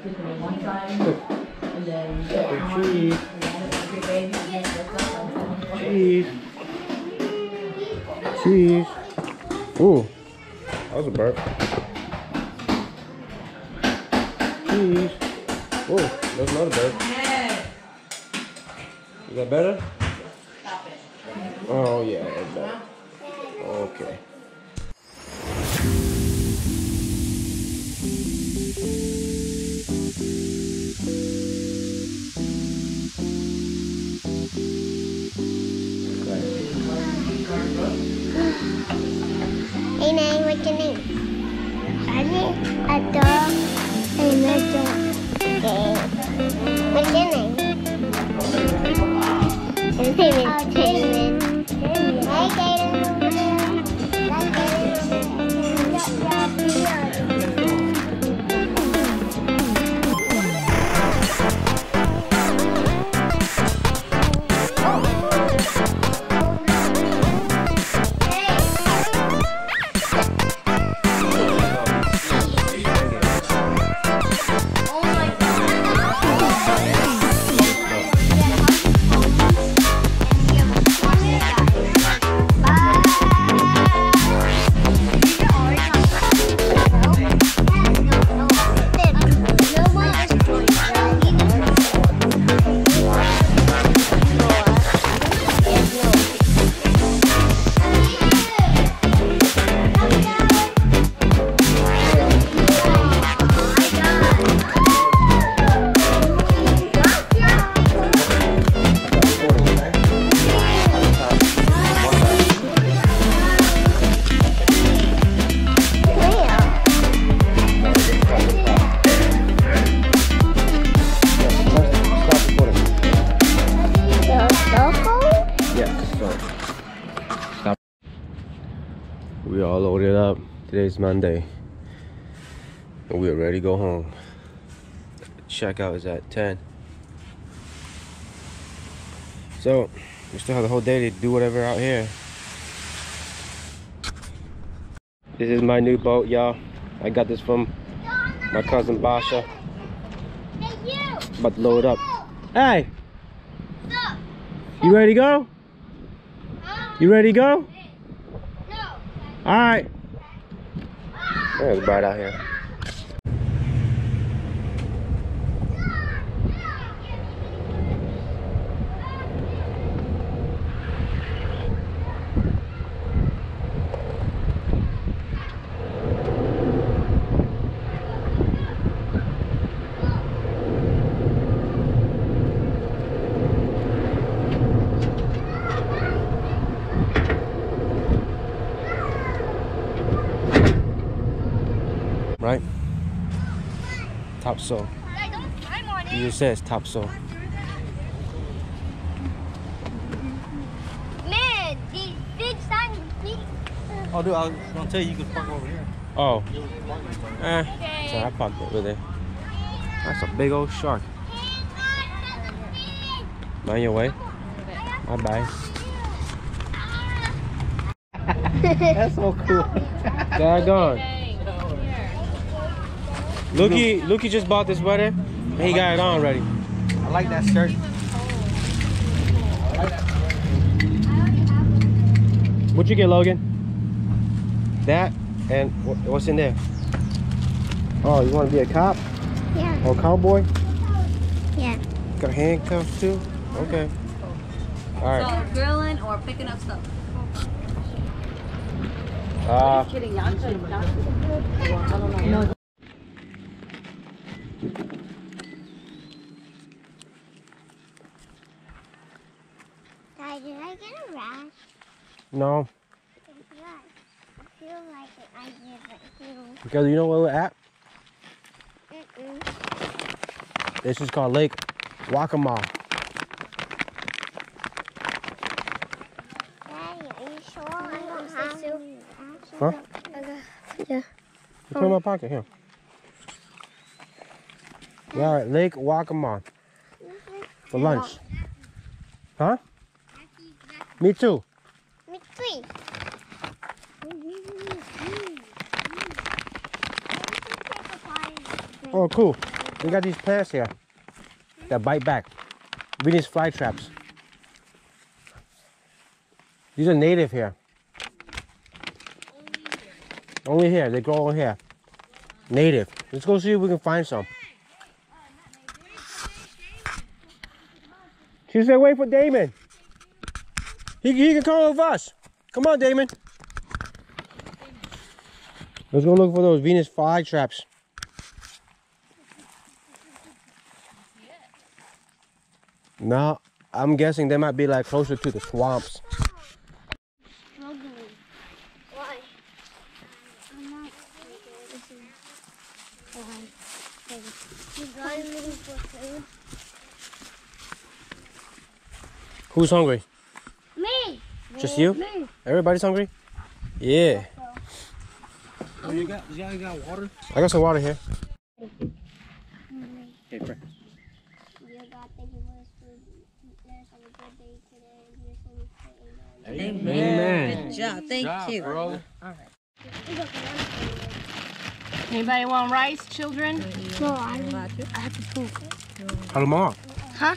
stick it on one side, and then you get on, Cheese. and add it to baby, and then lift up and then- Cheese. Cheese. Ooh. That was a burp. Cheese. Ooh, that's another burp. Is that better? Oh yeah, that's better. Okay. Hey, Name, what's your name? Sunny, a dog, and a dog. Okay. What's your name? His name is We all loaded up. Today's Monday. And we are ready to go home. Checkout is at 10. So, we still have the whole day to do whatever out here. This is my new boat, y'all. I got this from my cousin Basha. About to load up. Hey! You ready to go? You ready to go? Alright. Yeah, it's bright out here. Right? Topsail. It just says Topsail. Man, these big signs. Oh, dude, I was gonna tell you you could park over here. Oh. Eh. So I parked over there. That's a big old shark. Mind your way. Bye bye. That's so cool. Daggone. Lukey, Lukey just bought this sweater. And he got it on already. I like that shirt. What'd you get, Logan? That and what's in there? Oh, you want to be a cop Yeah, or cowboy? yeah. Got handcuffs too? Okay. All right. So grilling or picking up stuff. Uh, Kidding, I'm kidding. I don't know. Dad, did I get a rash? no, Yeah. I feel like it. I did, but because you know where we're at? This is called Lake Waccamaw. Daddy, are you sure I don't have any rashes? Huh? Yeah. Put it in my pocket here. All right, Lake Waccamaw for lunch. Huh? Me too. Me too. Oh, cool. They got these plants here that bite back. Venus fly traps. These are native here. Only here. They grow only here. Native. Let's go see if we can find some. She said, wait for Damon. He, he can come with us. Come on, Damon. Let's go look for those Venus fly traps. No, I'm guessing they might be like closer to the swamps. Oh. You guys looking for food? Who's hungry? Me. Just you? Me. Everybody's hungry? Yeah. Oh, you got, you got, you got water? I got some water here. Hey, Frank. Thank you for this food. Let have a good day today. In Jesus' name amen. Amen. Good job. Thank you. bro. Anybody want rice, children? No, I, I have to poop. Halama. Huh?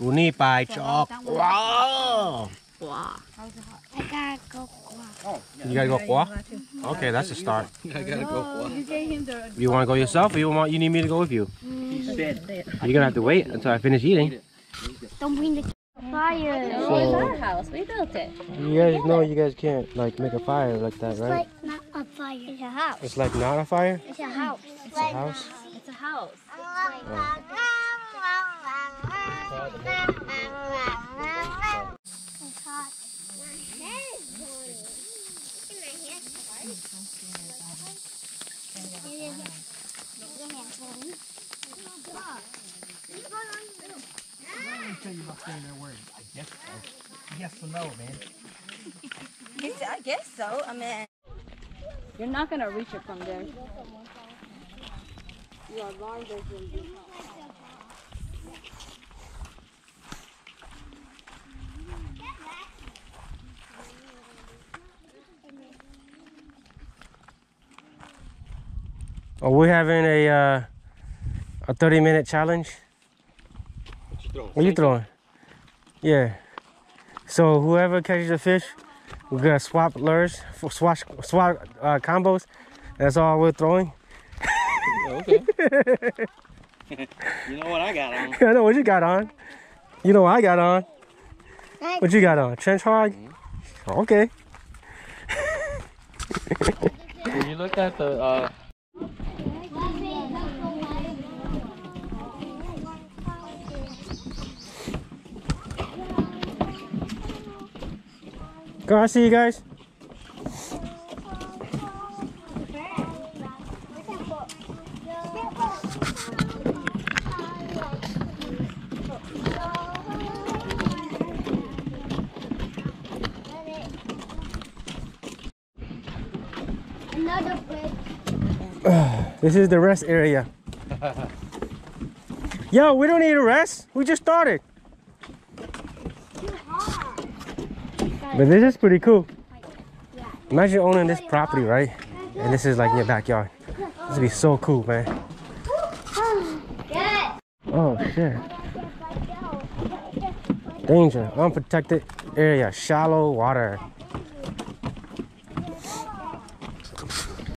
Goonie by Chalk. Wow! Wow. Gotta go. You gotta go quack? Okay, that's a start. I gotta go. You wanna go yourself or you want you need me to go with you? You're gonna have to wait until I finish eating. Don't bring the fire. So, it's our house. We built it. You guys know you guys can't like make a fire like that, right? It's like not a fire. It's a house. It's like not a fire? It's a house. It's, a house? It's a house. It's like oh. I guess so. I mean, you're not gonna reach it from there. You Are we having a uh, a 30 minute challenge? What you throwing? What you throwing? Yeah. So whoever catches a fish, we're gonna swap lures, f- swap swap uh, combos. That's all we're throwing. okay. you know what I got on? I know what you got on. You know what I got on. What you got on? Trench hog. Okay. When you look at the uh, Go, I see you guys. This is the rest area. Yo, we don't need a rest. We just started. But this is pretty cool. Imagine owning this property, right? And this is like your backyard. This would be so cool, man. Oh shit. Danger. Unprotected area. Shallow water.